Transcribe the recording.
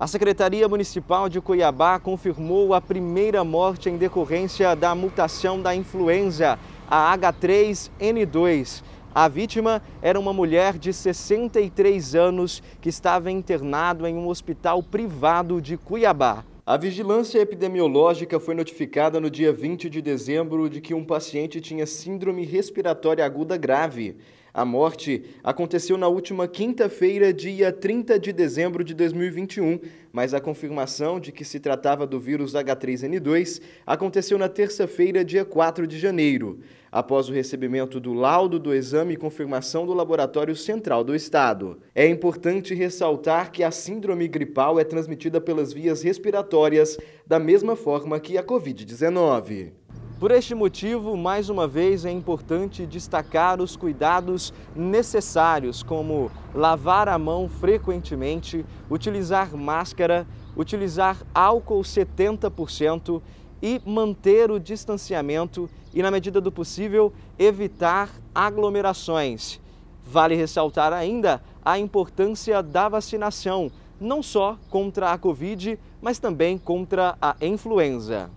A Secretaria Municipal de Cuiabá confirmou a primeira morte em decorrência da mutação da influenza, a H3N2. A vítima era uma mulher de 63 anos que estava internado em um hospital privado de Cuiabá. A vigilância epidemiológica foi notificada no dia 20 de dezembro de que um paciente tinha síndrome respiratória aguda grave. A morte aconteceu na última quinta-feira, dia 30 de dezembro de 2021, mas a confirmação de que se tratava do vírus H3N2 aconteceu na terça-feira, dia 4 de janeiro, após o recebimento do laudo do exame e confirmação do Laboratório Central do Estado. É importante ressaltar que a síndrome gripal é transmitida pelas vias respiratórias da mesma forma que a Covid-19. Por este motivo, mais uma vez é importante destacar os cuidados necessários, como lavar a mão frequentemente, utilizar máscara, utilizar álcool 70% e manter o distanciamento e, na medida do possível, evitar aglomerações. Vale ressaltar ainda a importância da vacinação, não só contra a Covid, mas também contra a influenza.